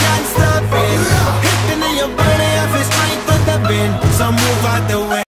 way I can't stop it. Hitting in your body, I feel strength with the bin. So move out the way.